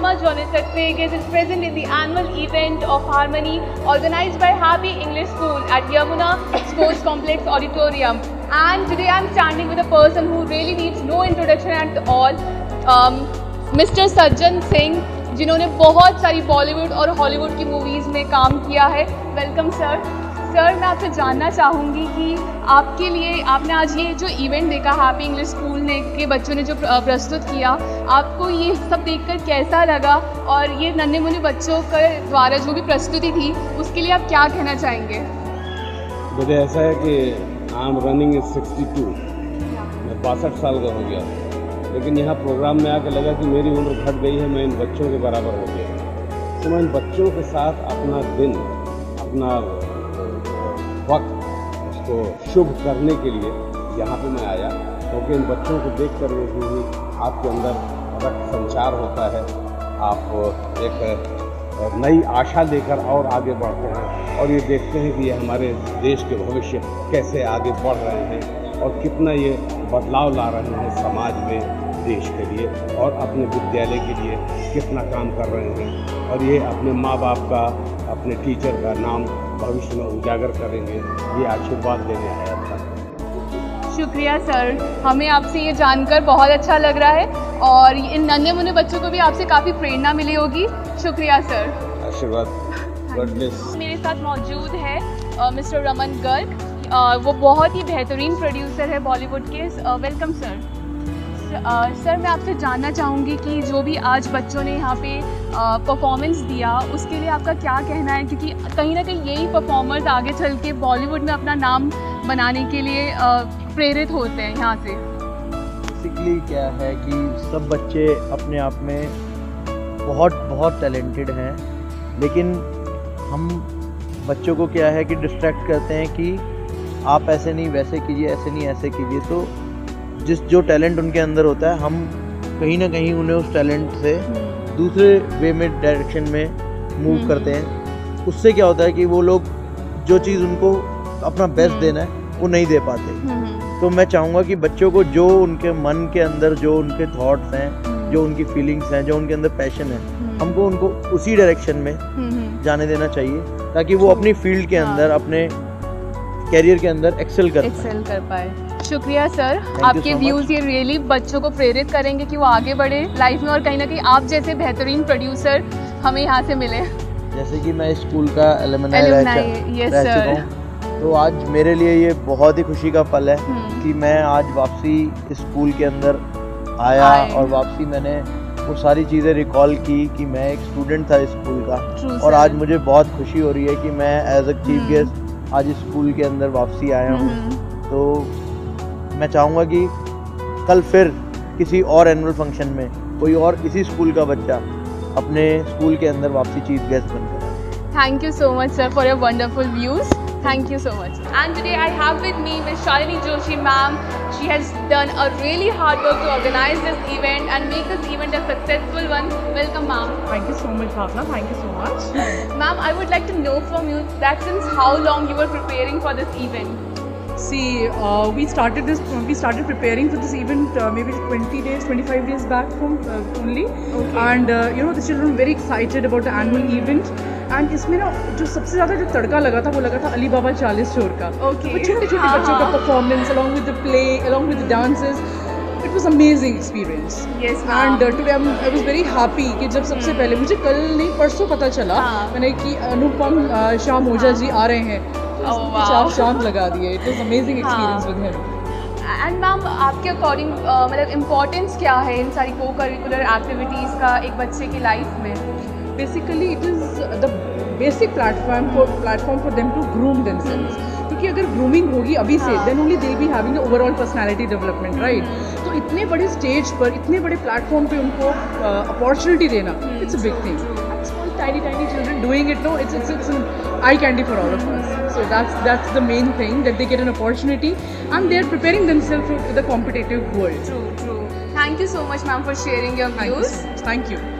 Rama Jonathan Vegas is present in the annual event of Harmony organized by Happy English School at Yamuna Sports Complex Auditorium. And today I'm standing with a person who really needs no introduction at all, um, Mr. Sajjan Singh, जिन्होंने बहुत सारी बॉलीवुड और Hollywood की movies में काम किया है welcome sir sir, मैं आपसे जानना चाहूँगी कि आपके लिए आपने आज ये जो इवेंट देखा हैप्पी इंग्लिश स्कूल ने, के बच्चों ने जो प्रस्तुत किया, आपको ये सब देखकर कैसा लगा? और ये नन्हे मुन्ने बच्चों के द्वारा जो भी प्रस्तुति थी, उसके लिए आप क्या कहना चाहेंगे? मुझे ऐसा है कि I am running sixty two मैं बासठ साल का हो गया। लेकिन यहाँ प्रोग्राम में आकर लगा कि मेरी उम्र घट गई है, मैं इन बच्चों के बराबर हो गया। तो मैं इन बच्चों के साथ अपना दिन, अपना वक्त उसको शुभ करने के लिए यहाँ पे मैं आया, क्योंकि इन बच्चों को देख कर ही आपके अंदर रक्त संचार होता है। आप एक नई आशा लेकर और आगे बढ़ते हैं और ये देखते हैं कि ये हमारे देश के भविष्य कैसे आगे बढ़ रहे हैं और कितना ये बदलाव ला रहे हैं समाज में, देश के लिए और अपने विद्यालय के लिए कितना काम कर रहे हैं। और ये अपने माँ बाप का, अपने टीचर का नाम भविष्य में उजागर करेंगे ये आशीर्वाद देने आया था। शुक्रिया सर। हमें आपसे ये जानकर बहुत अच्छा लग रहा है और इन नन्हे मुन्ने बच्चों को भी आपसे काफ़ी प्रेरणा मिली होगी। शुक्रिया सर। आशीर्वाद। मेरे साथ मौजूद है मिस्टर रमन गर्ग। वो बहुत ही बेहतरीन प्रोड्यूसर है बॉलीवुड के। Welcome sir. सर, मैं आपसे जानना चाहूँगी कि जो भी आज बच्चों ने यहाँ पे परफॉर्मेंस दिया, उसके लिए आपका क्या कहना है? क्योंकि कहीं ना कहीं यही परफॉर्मर्स आगे चल के बॉलीवुड में अपना नाम बनाने के लिए प्रेरित होते हैं यहाँ से। बेसिकली क्या है कि सब बच्चे अपने आप में बहुत बहुत टैलेंटेड हैं, लेकिन हम बच्चों को क्या है कि डिस्ट्रैक्ट करते हैं कि आप ऐसे नहीं, वैसे कीजिए, ऐसे नहीं, ऐसे कीजिए तो जिस जो टैलेंट उनके अंदर होता है हम कहीं ना कहीं उन्हें उस टैलेंट से हम्म। दूसरे वे में डायरेक्शन में मूव हम्म। करते हैं उससे क्या होता है कि वो लोग जो चीज़ उनको अपना बेस्ट हम्म। देना है वो नहीं दे पाते तो मैं चाहूँगा कि बच्चों को जो उनके मन के अंदर जो उनके थॉट्स हैं जो उनकी फीलिंग्स हैं जो उनके अंदर पैशन है हमको उनको उसी डायरेक्शन में जाने देना चाहिए ताकि वो अपनी फ़ील्ड के हाँ। अंदर अपने कैरियर के अंदर एक्सेल कर एक्सेल कर पाए। शुक्रिया सर आपके व्यूज़ ये रियली बच्चों को प्रेरित करेंगे कि वो आगे बढ़े लाइफ में और कहीं ना कहीं आप जैसे बेहतरीन प्रोड्यूसर हमें यहाँ से मिले। जैसे कि मैं स्कूल का यस सर तो आज मेरे लिए ये बहुत ही खुशी का पल है हम्म। कि मैं आज वापसी स्कूल के अंदर आया और वापसी मैंने वो सारी चीज़ें रिकॉल की कि मैं एक स्टूडेंट था स्कूल का। और आज मुझे बहुत खुशी हो रही है कि मैं एज अ चीफ गेस्ट आज स्कूल के अंदर वापसी आया हूँ। हम्म। तो मैं चाहूँगा कि कल फिर किसी और एनुअल फ़ंक्शन में कोई और इसी स्कूल का बच्चा अपने स्कूल के अंदर वापसी चीफ गेस्ट बनकर thank you so much sir for your wonderful views Thank you so much. And today I have with me Ms. Shalini Joshi ma'am. She has done a really hard work to organize this event and make this event a successful one. Welcome ma'am. Thank you so much Bhavna. Thank you so much. ma'am, I would like to know from you that since how long you were preparing for this event? See, uh, we started this. We started preparing for this event uh, maybe 20 days, 25 days back from uh, only. Okay. And uh, you know the children were very excited about the annual event. And इसमें ना जो सबसे ज़्यादा जो तड़का लगा था वो लगा था अली बाबा चालीस चोर का. तो छोटे छोटे बच्चों का performance along with the play along with the dances it was amazing experience and today I was very happy कि जब सबसे पहले मुझे कल नहीं परसों पता चला मैंने कि अनुपम शाह मोजा जी आ रहे हैं। चार चाँद लगा दिए। It is amazing experience with him and ma'am आपके अकॉर्डिंग मतलब इम्पोर्टेंस क्या है इन सारी को करिकुलर एक्टिविटीज़ का एक बच्चे की लाइफ में? Basically it is the basic platform for platform for them to groom themselves क्योंकि अगर ग्रूमिंग होगी अभी से then only they'll be having the overall personality development right तो इतने बड़े स्टेज पर इतने बड़े प्लेटफॉर्म पे उनको अपॉर्चुनिटी uh, देना it's a big thing tiny tiny children doing it no it's it's, it's an eye candy for all of us so that's that's the main thing that they get an opportunity and they're preparing themselves for the competitive world true true thank you so much ma'am for sharing your views thank you, thank you.